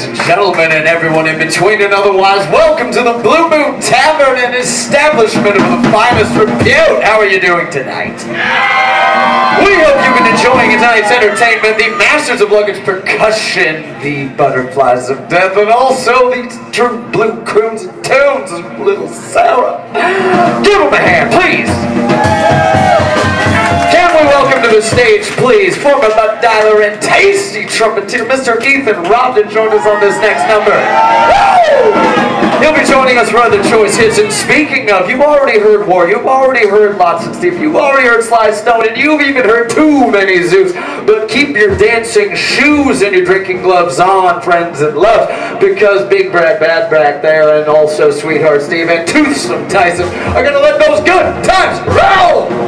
Gentlemen, and everyone in between and otherwise, welcome to the Blue Moon Tavern, an establishment of the finest repute. How are you doing tonight? We hope you've been enjoying tonight's entertainment, the Masters of Luggage Percussion, the Butterflies of Death, and also the true blue croons and tones of Little Sarah. Give them a hand, please. Welcome to the stage, please, former butt dialer and tasty trumpeter, Mr. Ethan Robb, to join us on this next number. He'll be joining us for other choice hits. And speaking of, you've already heard War, you've already heard Lots of Steve, you've already heard Sly Stone, and you've even heard too many Zeus. But keep your dancing shoes and your drinking gloves on, friends and love, because Big Brad, Bad Brad there, and also Sweetheart Steve and Toothsome Tyson are going to let those good times roll!